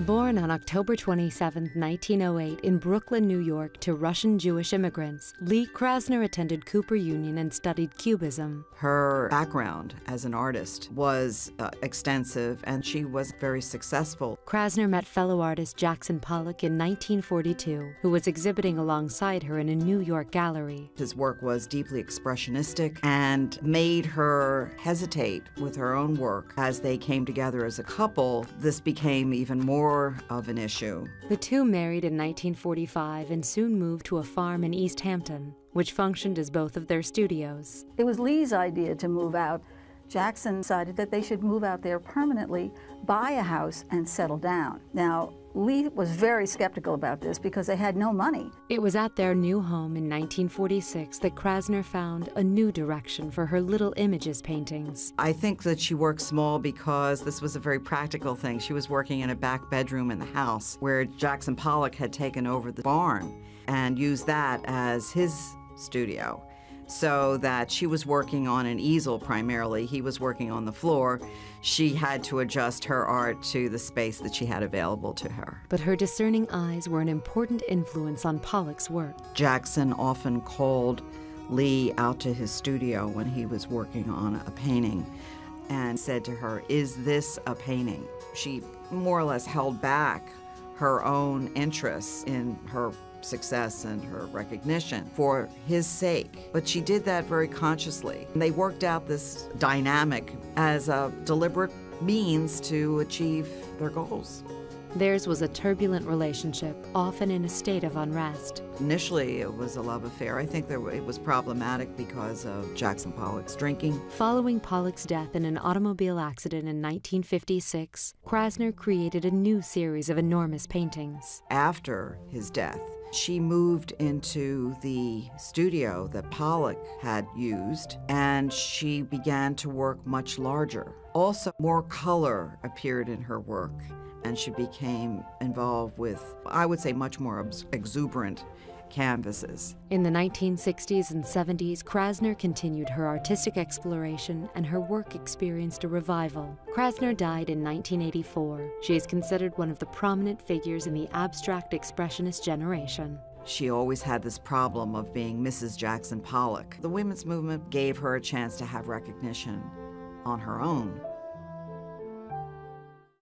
Born on October 27, 1908, in Brooklyn, New York, to Russian Jewish immigrants, Lee Krasner attended Cooper Union and studied Cubism. Her background as an artist was uh, extensive and she was very successful. Krasner met fellow artist Jackson Pollock in 1942, who was exhibiting alongside her in a New York gallery. His work was deeply expressionistic and made her hesitate with her own work. As they came together as a couple, this became even more more of an issue. The two married in 1945 and soon moved to a farm in East Hampton, which functioned as both of their studios. It was Lee's idea to move out. Jackson decided that they should move out there permanently, buy a house, and settle down. Now, Lee was very skeptical about this because they had no money. It was at their new home in 1946 that Krasner found a new direction for her Little Images paintings. I think that she worked small because this was a very practical thing. She was working in a back bedroom in the house where Jackson Pollock had taken over the barn and used that as his studio so that she was working on an easel primarily. He was working on the floor. She had to adjust her art to the space that she had available to her. But her discerning eyes were an important influence on Pollock's work. Jackson often called Lee out to his studio when he was working on a painting and said to her, Is this a painting? She more or less held back her own interests in her success and her recognition for his sake. But she did that very consciously. And they worked out this dynamic as a deliberate means to achieve their goals. Theirs was a turbulent relationship, often in a state of unrest. Initially, it was a love affair. I think there, it was problematic because of Jackson Pollock's drinking. Following Pollock's death in an automobile accident in 1956, Krasner created a new series of enormous paintings. After his death, she moved into the studio that Pollock had used and she began to work much larger. Also, more color appeared in her work and she became involved with, I would say, much more exuberant canvases. In the 1960s and 70s, Krasner continued her artistic exploration and her work experienced a revival. Krasner died in 1984. She is considered one of the prominent figures in the abstract expressionist generation. She always had this problem of being Mrs. Jackson Pollock. The women's movement gave her a chance to have recognition on her own.